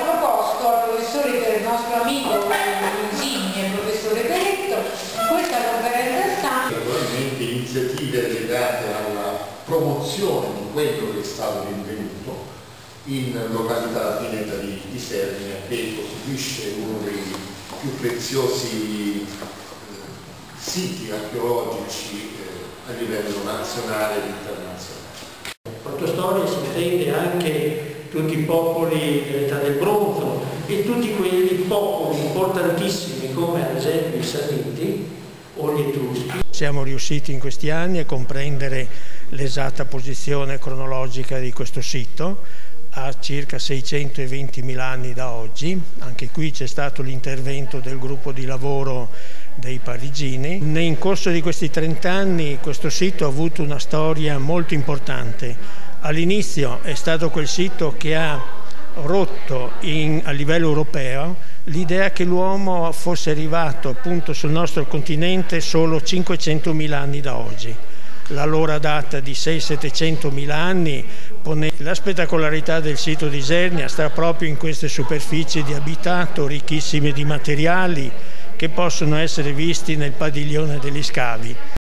proposto al professore, il nostro amico insigne, il professore Peretto, questa conferenza stampa. Naturalmente iniziative legate alla promozione di quello che è stato rinvenuto in località Pineta di, di Sernia che costituisce uno dei più preziosi eh, siti archeologici eh, a livello nazionale e internazionale. Protostoria si intende anche tutti i popoli dell'età del bronzo e tutti quei popoli importantissimi come ad esempio i Samniti o gli Etruschi. Siamo riusciti in questi anni a comprendere l'esatta posizione cronologica di questo sito a circa 620.000 anni da oggi. Anche qui c'è stato l'intervento del gruppo di lavoro dei parigini. Nel corso di questi 30 anni questo sito ha avuto una storia molto importante All'inizio è stato quel sito che ha rotto in, a livello europeo l'idea che l'uomo fosse arrivato appunto sul nostro continente solo 500.000 anni da oggi. L'allora data di 600-700.000 anni pone la spettacolarità del sito di Isernia sta proprio in queste superfici di abitato ricchissime di materiali che possono essere visti nel padiglione degli scavi.